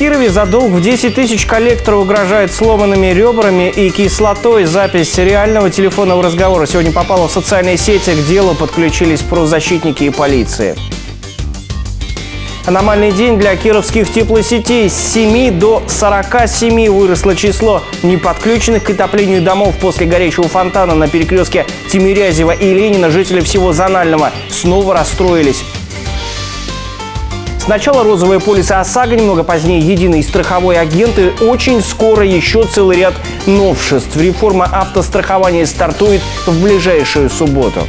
Кирове за долг в 10 тысяч коллектора угрожает сломанными ребрами и кислотой. Запись реального телефонного разговора сегодня попала в социальные сети. К делу подключились правозащитники и полиция. Аномальный день для кировских теплосетей. С 7 до 47 выросло число неподключенных к отоплению домов после горячего фонтана на перекрестке Тимирязева и Ленина. Жители всего Зонального снова расстроились. Сначала розовые полисы ОСАГО, немного позднее единый страховой агент и очень скоро еще целый ряд новшеств. Реформа автострахования стартует в ближайшую субботу.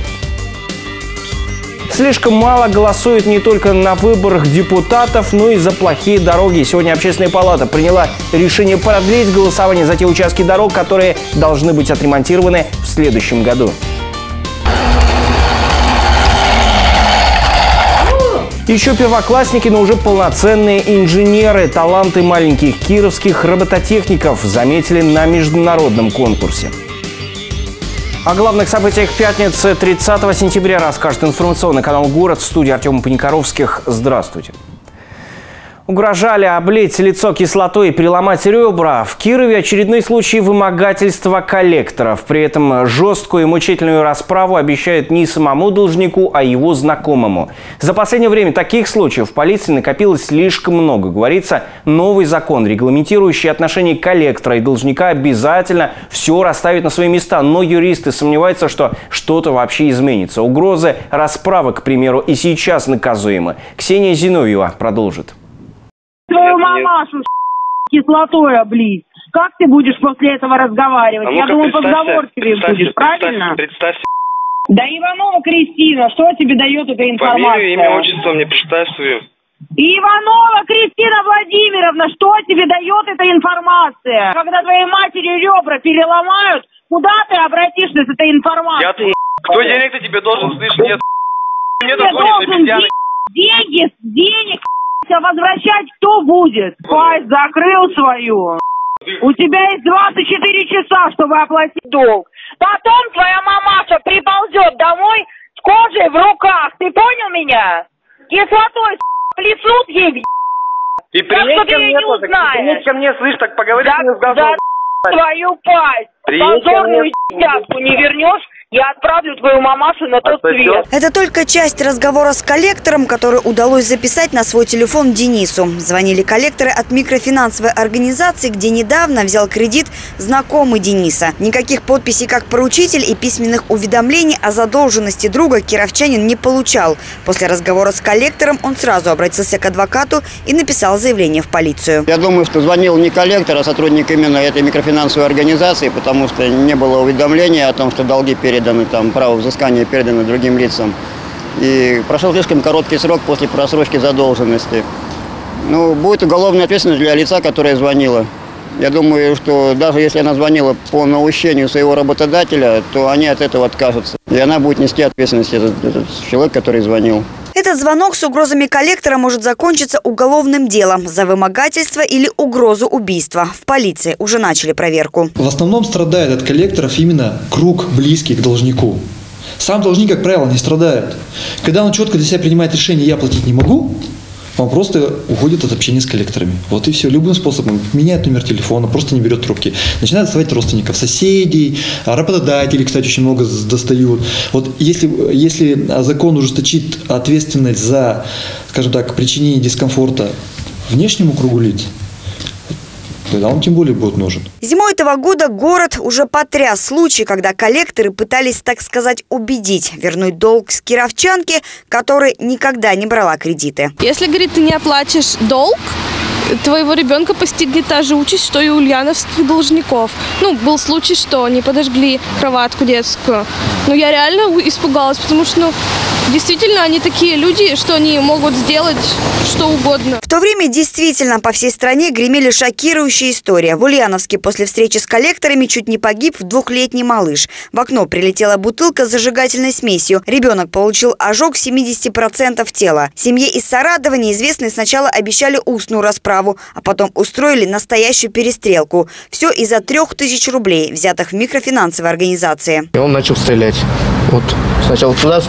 Слишком мало голосуют не только на выборах депутатов, но и за плохие дороги. Сегодня Общественная палата приняла решение продлить голосование за те участки дорог, которые должны быть отремонтированы в следующем году. Еще первоклассники, но уже полноценные инженеры. Таланты маленьких кировских робототехников заметили на международном конкурсе. О главных событиях пятницы 30 сентября расскажет информационный канал «Город» в студии Артема Паникоровских. Здравствуйте. Угрожали облить лицо кислотой и переломать ребра. В Кирове очередной случай вымогательства коллекторов. При этом жесткую и мучительную расправу обещают не самому должнику, а его знакомому. За последнее время таких случаев в полиции накопилось слишком много. Говорится, новый закон, регламентирующий отношения коллектора и должника, обязательно все расставит на свои места. Но юристы сомневаются, что что-то вообще изменится. Угрозы расправы, к примеру, и сейчас наказуемы. Ксения Зиновьева продолжит мамашу кислотой облить. Как ты будешь после этого разговаривать? А Я думаю, подговорчивее будешь, правильно? Представься. Да Иванова Кристина, что тебе дает эта информация? Фамилию, имя, отчество мне представь свою. Иванова Кристина Владимировна, что тебе дает эта информация? Когда твоей матери ребра переломают, куда ты обратишься с этой информацией? Я Кто денег-то тебе должен, слышь? Нет. Мне должен деньги, денег возвращать кто будет? Пасть закрыл свою. У тебя есть 24 часа, чтобы оплатить долг. Потом твоя мамаша приползет домой с кожей в руках. Ты понял меня? Кислотой плеснут ей И приедь ко мне, не узнаешь. приедь ко мне, слышь, так поговори да, мне с да, твою пасть. Приедь Позорную дядку не вернешь, я отправлю твою мамашу на тот свет. Это только часть разговора с коллектором, который удалось записать на свой телефон Денису. Звонили коллекторы от микрофинансовой организации, где недавно взял кредит знакомый Дениса. Никаких подписей как поручитель и письменных уведомлений о задолженности друга кировчанин не получал. После разговора с коллектором он сразу обратился к адвокату и написал заявление в полицию. Я думаю, что звонил не коллектор, а сотрудник именно этой микрофинансовой организации, потому что не было уведомления о том, что долги перед переданы, там, право взыскания передано другим лицам. И прошел слишком короткий срок после просрочки задолженности. Ну, будет уголовная ответственность для лица, которое звонило. Я думаю, что даже если она звонила по наущению своего работодателя, то они от этого откажутся. И она будет нести ответственность, этот, этот человек, который звонил. Этот звонок с угрозами коллектора может закончиться уголовным делом за вымогательство или угрозу убийства. В полиции уже начали проверку. В основном страдает от коллекторов именно круг близкий к должнику. Сам должник, как правило, не страдает. Когда он четко для себя принимает решение «я платить не могу», он просто уходит от общения с коллекторами. Вот и все. Любым способом. Меняет номер телефона, просто не берет трубки. Начинает доставать родственников, соседей, работодателей, кстати, очень много достают. Вот если, если закон ужесточит ответственность за, скажем так, причинение дискомфорта внешнему кругу лиц, тогда он тем более будет нужен. Зимой этого года город уже потряс случай, когда коллекторы пытались, так сказать, убедить вернуть долг с кировчанки, которая никогда не брала кредиты. Если, говорит, ты не оплатишь долг, твоего ребенка постигнет та же участь, что и ульяновских должников. Ну, был случай, что они подожгли кроватку детскую. Но я реально испугалась, потому что, ну, действительно, они такие люди, что они могут сделать что угодно. В то время действительно по всей стране гремели шокирующие истории. В Ульяновске после встречи с коллекторами чуть не погиб двухлетний малыш. В окно прилетела бутылка с зажигательной смесью. Ребенок получил ожог 70% тела. Семье из Саратова неизвестные сначала обещали устную расправу, а потом устроили настоящую перестрелку. Все из-за трех тысяч рублей, взятых в микрофинансовой организации. И он начал стрелять. Вот сначала туда,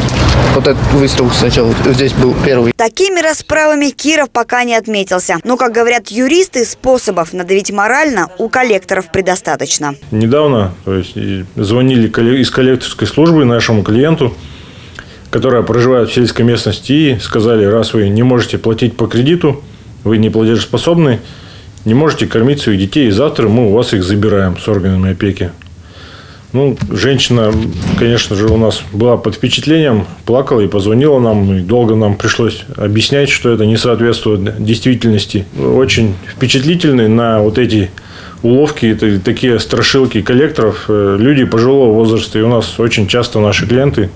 вот этот выстрел сначала здесь был первый. Такими расправами Киров пока не отметился. Но, как говорят юристы, способов надавить морально у коллекторов предостаточно. Недавно то есть, звонили из коллекторской службы нашему клиенту, которая проживает в сельской местности, и сказали, раз вы не можете платить по кредиту, вы не платежеспособны, не можете кормить своих детей, и завтра мы у вас их забираем с органами опеки. Ну, женщина, конечно же, у нас была под впечатлением, плакала и позвонила нам, и долго нам пришлось объяснять, что это не соответствует действительности. Очень впечатлительны на вот эти уловки, это такие страшилки коллекторов, э, люди пожилого возраста. И у нас очень часто наши клиенты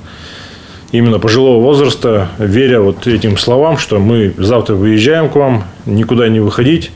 именно пожилого возраста, веря вот этим словам, что мы завтра выезжаем к вам, никуда не выходить,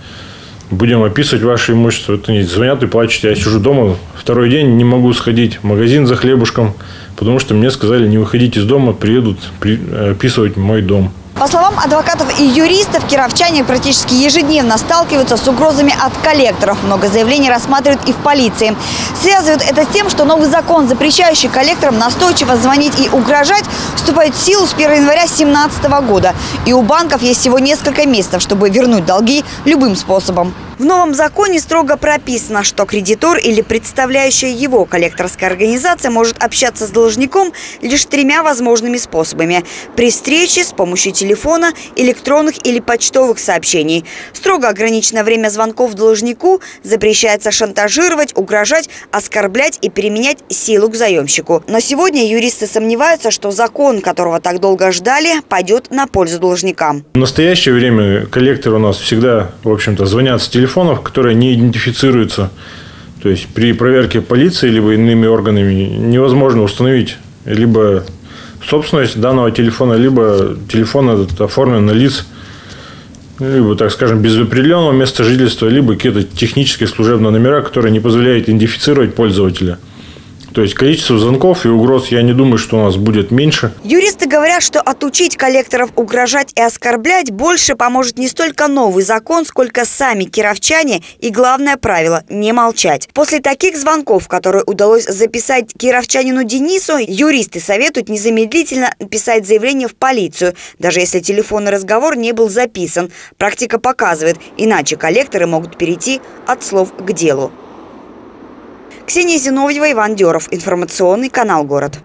будем описывать ваше имущество. Это они звонят и плачут. Я сижу дома, второй день не могу сходить в магазин за хлебушком, потому что мне сказали, не выходить из дома, приедут описывать мой дом. По словам адвокатов и юристов, кировчане практически ежедневно сталкиваются с угрозами от коллекторов. Много заявлений рассматривают и в полиции. Связывают это с тем, что новый закон, запрещающий коллекторам настойчиво звонить и угрожать, вступает в силу с 1 января 2017 года. И у банков есть всего несколько месяцев, чтобы вернуть долги любым способом. В новом законе строго прописано, что кредитор или представляющая его коллекторская организация может общаться с должником лишь тремя возможными способами. При встрече с помощью телефона, электронных или почтовых сообщений. Строго ограничено время звонков должнику, запрещается шантажировать, угрожать, оскорблять и применять силу к заемщику. Но сегодня юристы сомневаются, что закон, которого так долго ждали, пойдет на пользу должникам. В настоящее время коллекторы у нас всегда, в общем-то, звонят с телефона телефонов, которые не идентифицируются. То есть при проверке полиции либо иными органами невозможно установить либо собственность данного телефона, либо телефон этот оформлен на лиц, либо, так скажем, без определенного места жительства, либо какие-то технические служебные номера, которые не позволяют идентифицировать пользователя. То есть количество звонков и угроз, я не думаю, что у нас будет меньше. Юристы говорят, что отучить коллекторов угрожать и оскорблять больше поможет не столько новый закон, сколько сами кировчане и главное правило – не молчать. После таких звонков, которые удалось записать кировчанину Денису, юристы советуют незамедлительно писать заявление в полицию, даже если телефонный разговор не был записан. Практика показывает, иначе коллекторы могут перейти от слов к делу. Ксения Зиновьева, Иван Деров. Информационный канал «Город».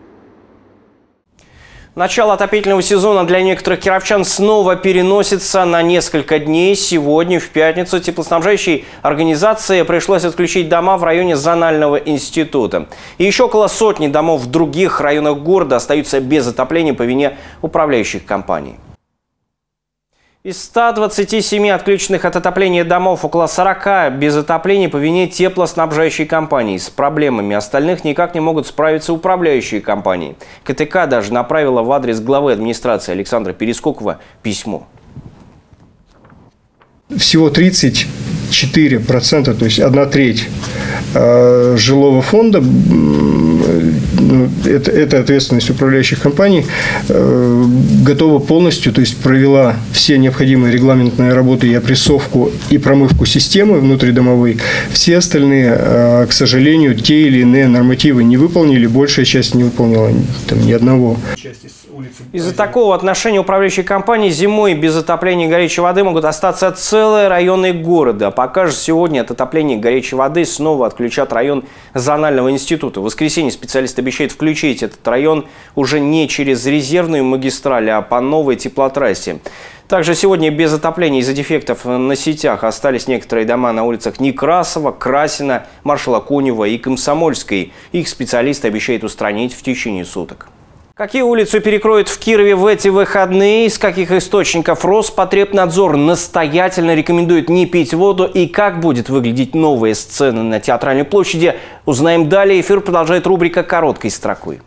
Начало отопительного сезона для некоторых кировчан снова переносится на несколько дней. Сегодня, в пятницу, теплоснабжающей организации пришлось отключить дома в районе Зонального института. И еще около сотни домов в других районах города остаются без отопления по вине управляющих компаний. Из 127 отключенных от отопления домов около 40 без отопления по вине теплоснабжающей компании. С проблемами остальных никак не могут справиться управляющие компании. КТК даже направила в адрес главы администрации Александра Перескокова письмо. Всего 34%, то есть одна треть э, жилого фонда это, это ответственность управляющих компаний, э, готова полностью, то есть провела все необходимые регламентные работы и опрессовку, и промывку системы внутридомовой. Все остальные, э, к сожалению, те или иные нормативы не выполнили, большая часть не выполнила там, ни одного. Из-за такого отношения управляющей компании зимой без отопления горячей воды могут остаться целые районы города. Пока же сегодня от отопления горячей воды снова отключат район зонального института. В воскресенье специалисты обещают включить этот район уже не через резервную магистраль, а по новой теплотрассе. Также сегодня без отопления из-за дефектов на сетях остались некоторые дома на улицах Некрасова, Красина, Маршала Конева и Комсомольской. Их специалисты обещают устранить в течение суток. Какие улицы перекроют в Кирове в эти выходные? Из каких источников Роспотребнадзор настоятельно рекомендует не пить воду? И как будет выглядеть новая сцена на Театральной площади? Узнаем далее. Эфир продолжает рубрика «Короткой строкой».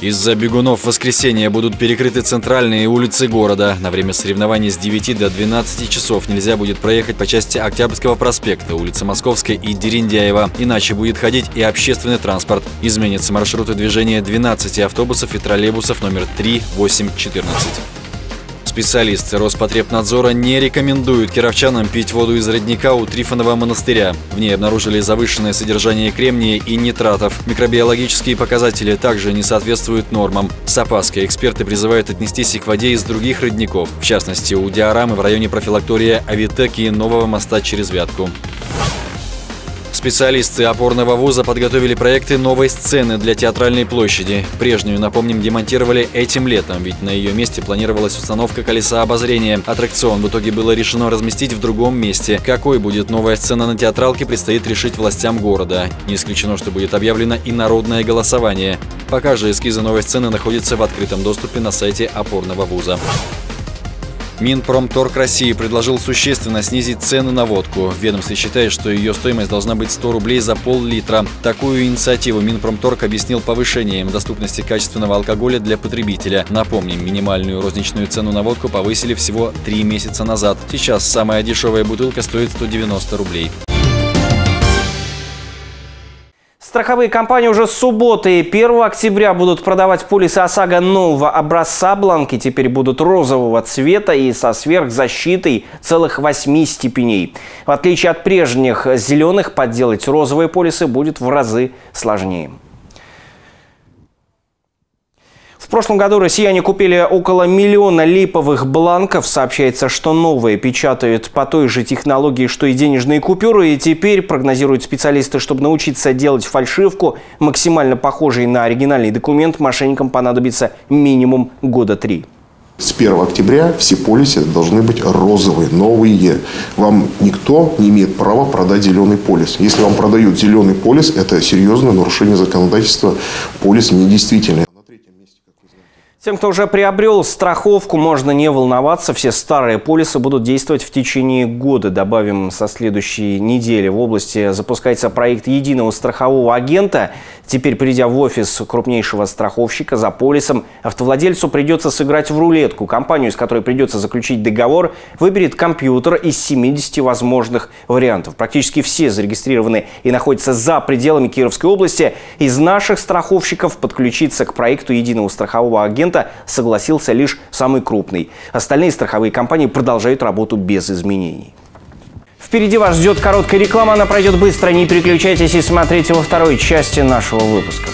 Из-за бегунов в воскресенье будут перекрыты центральные улицы города. На время соревнований с 9 до 12 часов нельзя будет проехать по части Октябрьского проспекта, улицы Московской и Дерендяева. Иначе будет ходить и общественный транспорт. Изменятся маршруты движения 12 автобусов и троллейбусов номер 3, 8, 14 Специалисты Роспотребнадзора не рекомендуют кировчанам пить воду из родника у Трифонова монастыря. В ней обнаружили завышенное содержание кремния и нитратов. Микробиологические показатели также не соответствуют нормам. С опаской эксперты призывают отнестись и к воде из других родников, в частности у диорамы в районе профилактория Авитек и нового моста через Вятку. Специалисты опорного вуза подготовили проекты новой сцены для театральной площади. Прежнюю, напомним, демонтировали этим летом, ведь на ее месте планировалась установка колеса обозрения. Аттракцион в итоге было решено разместить в другом месте. Какой будет новая сцена на театралке, предстоит решить властям города. Не исключено, что будет объявлено и народное голосование. Пока же эскизы новой сцены находятся в открытом доступе на сайте опорного вуза. Минпромторг России предложил существенно снизить цены на водку. Ведомство считает, что ее стоимость должна быть 100 рублей за пол-литра. Такую инициативу Минпромторг объяснил повышением доступности качественного алкоголя для потребителя. Напомним, минимальную розничную цену на водку повысили всего три месяца назад. Сейчас самая дешевая бутылка стоит 190 рублей. Страховые компании уже с субботы 1 октября будут продавать полисы ОСАГО нового образца. Бланки теперь будут розового цвета и со сверхзащитой целых 8 степеней. В отличие от прежних зеленых, подделать розовые полисы будет в разы сложнее. В прошлом году россияне купили около миллиона липовых бланков. Сообщается, что новые печатают по той же технологии, что и денежные купюры. И теперь, прогнозируют специалисты, чтобы научиться делать фальшивку, максимально похожей на оригинальный документ, мошенникам понадобится минимум года три. С 1 октября все полисы должны быть розовые, новые. Вам никто не имеет права продать зеленый полис. Если вам продают зеленый полис, это серьезное нарушение законодательства. Полис недействительный. Тем, кто уже приобрел страховку, можно не волноваться. Все старые полисы будут действовать в течение года. Добавим, со следующей недели в области запускается проект единого страхового агента. Теперь, придя в офис крупнейшего страховщика за полисом, автовладельцу придется сыграть в рулетку. Компанию, с которой придется заключить договор, выберет компьютер из 70 возможных вариантов. Практически все зарегистрированы и находятся за пределами Кировской области. Из наших страховщиков подключиться к проекту единого страхового агента согласился лишь самый крупный. Остальные страховые компании продолжают работу без изменений. Впереди вас ждет короткая реклама, она пройдет быстро. Не переключайтесь и смотрите во второй части нашего выпуска.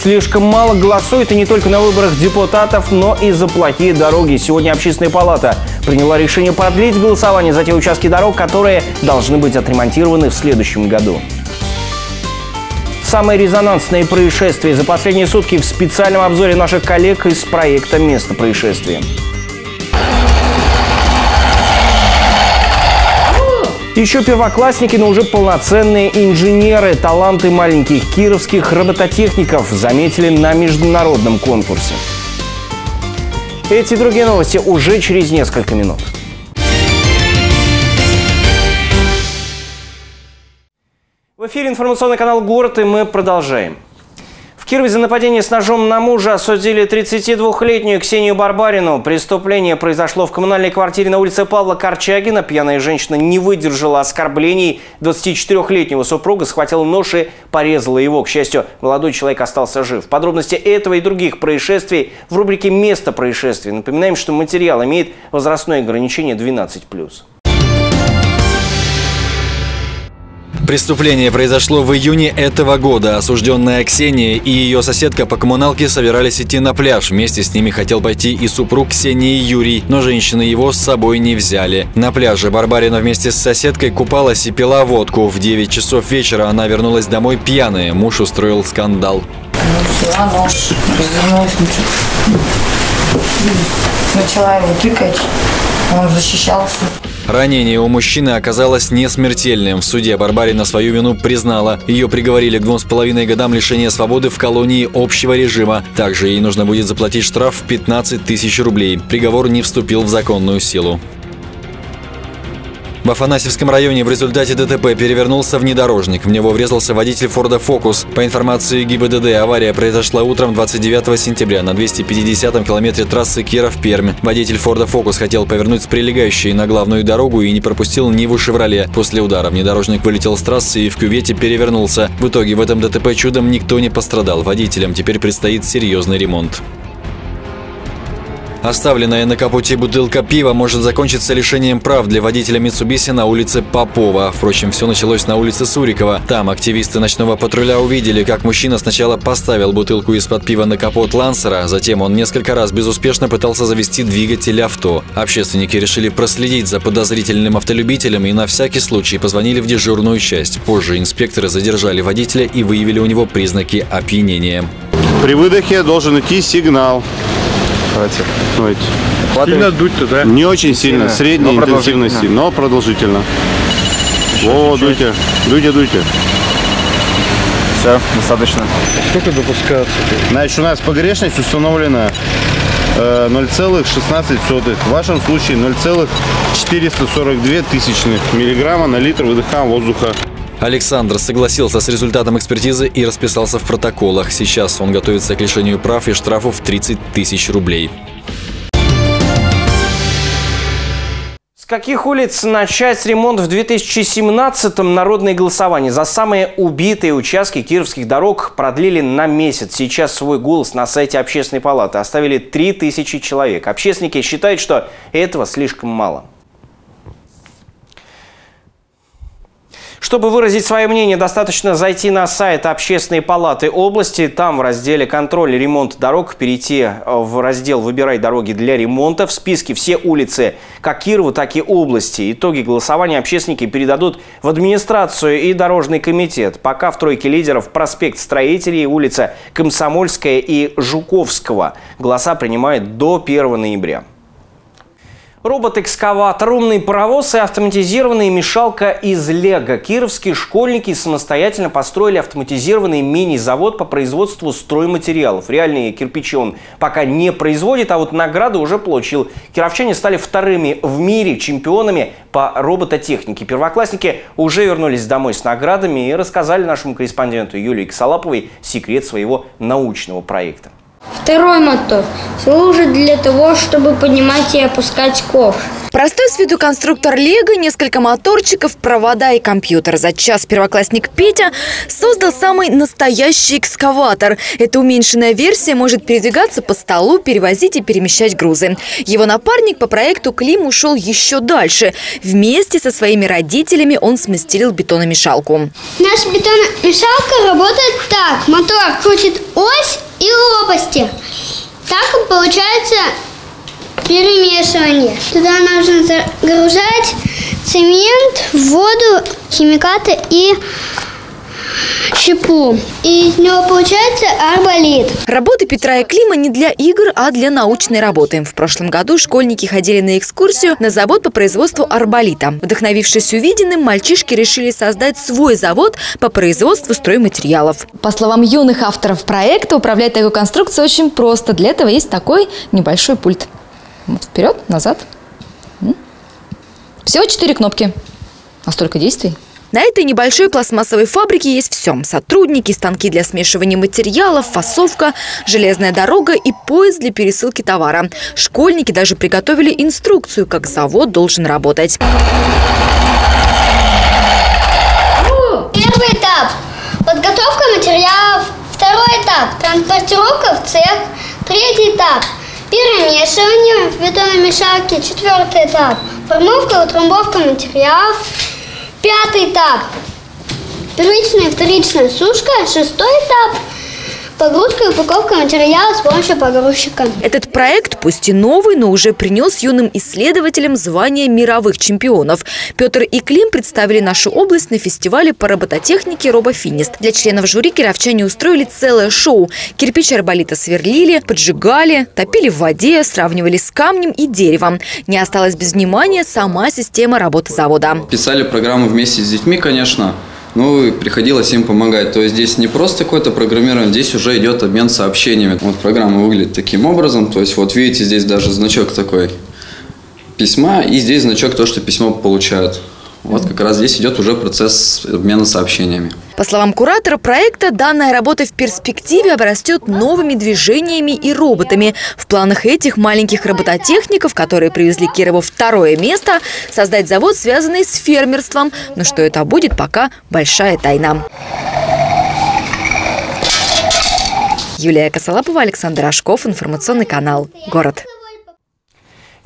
Слишком мало голосует и не только на выборах депутатов, но и за плохие дороги. Сегодня Общественная палата приняла решение продлить голосование за те участки дорог, которые должны быть отремонтированы в следующем году. Самые резонансные происшествия за последние сутки в специальном обзоре наших коллег из проекта «Место происшествия». Еще первоклассники, но уже полноценные инженеры, таланты маленьких кировских робототехников заметили на международном конкурсе. Эти другие новости уже через несколько минут. В эфире информационный канал «Город» и мы продолжаем. Кирове за нападение с ножом на мужа осудили 32-летнюю Ксению Барбарину. Преступление произошло в коммунальной квартире на улице Павла Корчагина. Пьяная женщина не выдержала оскорблений 24-летнего супруга, схватила нож и порезала его. К счастью, молодой человек остался жив. Подробности этого и других происшествий в рубрике «Место происшествия». Напоминаем, что материал имеет возрастное ограничение 12+. Преступление произошло в июне этого года. Осужденная Ксения и ее соседка по коммуналке собирались идти на пляж. Вместе с ними хотел пойти и супруг Ксении Юрий, но женщины его с собой не взяли. На пляже Барбарина вместе с соседкой купалась и пила водку. В 9 часов вечера она вернулась домой пьяная. Муж устроил скандал. Начала его тыкать. Он защищался. Ранение у мужчины оказалось не смертельным. В суде Барбарина свою вину признала. Ее приговорили к двум с половиной годам лишения свободы в колонии общего режима. Также ей нужно будет заплатить штраф в 15 тысяч рублей. Приговор не вступил в законную силу. В Афанасьевском районе в результате ДТП перевернулся внедорожник. В него врезался водитель Форда «Фокус». По информации ГИБДД, авария произошла утром 29 сентября на 250-м километре трассы Киров-Пермь. Водитель Форда «Фокус» хотел повернуть с прилегающей на главную дорогу и не пропустил Ниву «Шевроле». После удара внедорожник вылетел с трассы и в кювете перевернулся. В итоге в этом ДТП чудом никто не пострадал. Водителям теперь предстоит серьезный ремонт. Оставленная на капоте бутылка пива может закончиться лишением прав для водителя Митсубиси на улице Попова. Впрочем, все началось на улице Сурикова. Там активисты ночного патруля увидели, как мужчина сначала поставил бутылку из-под пива на капот Лансера, затем он несколько раз безуспешно пытался завести двигатель авто. Общественники решили проследить за подозрительным автолюбителем и на всякий случай позвонили в дежурную часть. Позже инспекторы задержали водителя и выявили у него признаки опьянения. При выдохе должен идти сигнал. Давайте. Давайте. Сильно дуть-то, да? Не очень сильно, Сильно, средней но интенсивности, продолжительно. но продолжительно. Во, дуйте, дуйте, дуйте. Все, достаточно. Сколько допускается? Значит, у нас погрешность установлена э, 0,16. В вашем случае 0,442 тысячных миллиграмма на литр выдыхаем воздуха. Александр согласился с результатом экспертизы и расписался в протоколах. Сейчас он готовится к лишению прав и штрафу в 30 тысяч рублей. С каких улиц начать ремонт в 2017-м народные голосования за самые убитые участки кировских дорог продлили на месяц. Сейчас свой голос на сайте общественной палаты оставили 3000 человек. Общественники считают, что этого слишком мало. Чтобы выразить свое мнение, достаточно зайти на сайт Общественной палаты области. Там в разделе «Контроль и ремонт дорог» перейти в раздел «Выбирай дороги для ремонта». В списке все улицы как Кирова, так и области. Итоги голосования общественники передадут в администрацию и дорожный комитет. Пока в тройке лидеров проспект Строителей, улица Комсомольская и Жуковского. Голоса принимают до 1 ноября. Робот-экскаватор, умный паровоз и автоматизированная мешалка из Лего. Кировские школьники самостоятельно построили автоматизированный мини-завод по производству стройматериалов. Реальные кирпичи он пока не производит, а вот награды уже получил. Кировчане стали вторыми в мире чемпионами по робототехнике. Первоклассники уже вернулись домой с наградами и рассказали нашему корреспонденту Юлии Косолаповой секрет своего научного проекта. Второй мотор служит для того, чтобы поднимать и опускать ковш. Простой с виду конструктор Лего, несколько моторчиков, провода и компьютер. За час первоклассник Петя создал самый настоящий экскаватор. Эта уменьшенная версия может передвигаться по столу, перевозить и перемещать грузы. Его напарник по проекту Клим ушел еще дальше. Вместе со своими родителями он смастерил бетономешалку. Наша бетономешалка работает так. Мотор крутит ось и лопасти. Так получается перемешивание. Туда нужно загружать цемент, воду, химикаты и щепу. И из него получается арболит. Работы Петра и Клима не для игр, а для научной работы. В прошлом году школьники ходили на экскурсию на завод по производству арболита. Вдохновившись увиденным, мальчишки решили создать свой завод по производству стройматериалов. По словам юных авторов проекта, управлять такой конструкцией очень просто. Для этого есть такой небольшой пульт. Вот вперед, назад. Всего четыре кнопки. А столько действий. На этой небольшой пластмассовой фабрике есть все. Сотрудники, станки для смешивания материалов, фасовка, железная дорога и поезд для пересылки товара. Школьники даже приготовили инструкцию, как завод должен работать. Первый этап – подготовка материалов. Второй этап – транспортировка в цех. Третий этап – перемешивание в бетономешалке. Четвертый этап – формовка, утрамбовка материалов. Пятый этап – первичная и вторичная сушка. Шестой этап – погрузка и упаковка материала с помощью погрузчика. Этот проект, пусть и новый, но уже принес юным исследователям звание мировых чемпионов. Петр и Клим представили нашу область на фестивале по робототехнике «Робофинист». Для членов жюри кировчане устроили целое шоу. Кирпич арболита сверлили, поджигали, топили в воде, сравнивали с камнем и деревом. Не осталась без внимания сама система работы завода. Писали программу вместе с детьми, конечно. Ну, и приходилось им помогать. То есть здесь не просто какое-то программирование, здесь уже идет обмен сообщениями. Вот программа выглядит таким образом. То есть вот видите, здесь даже значок такой письма, и здесь значок то, что письмо получают. Вот как раз здесь идет уже процесс обмена сообщениями. По словам куратора проекта, данная работа в перспективе обрастет новыми движениями и роботами. В планах этих маленьких робототехников, которые привезли Кирову второе место, создать завод, связанный с фермерством. Но что это будет, пока большая тайна. Юлия Косолапова, Александр Рожков, информационный канал «Город».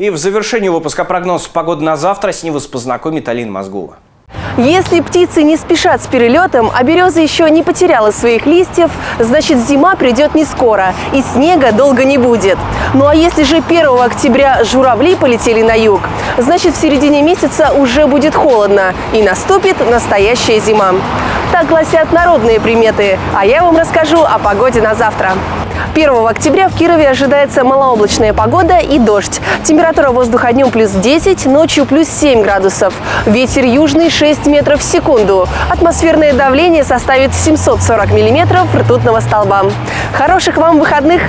И в завершении выпуска прогноз погоды на завтра с ним вас познакомит Алина Мозгова. Если птицы не спешат с перелетом, а береза еще не потеряла своих листьев, значит зима придет не скоро и снега долго не будет. Ну а если же 1 октября журавли полетели на юг, значит в середине месяца уже будет холодно и наступит настоящая зима. Так гласят народные приметы, а я вам расскажу о погоде на завтра. 1 октября в Кирове ожидается малооблачная погода и дождь. Температура воздуха днем плюс 10, ночью плюс 7 градусов. Ветер южный 6 метров в секунду. Атмосферное давление составит 740 миллиметров ртутного столба. Хороших вам выходных!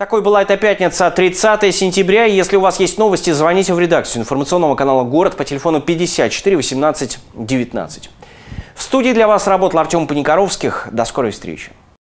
Такой была эта пятница, 30 сентября. Если у вас есть новости, звоните в редакцию информационного канала «Город» по телефону 54 18 19. В студии для вас работал Артем Паникоровских. До скорой встречи.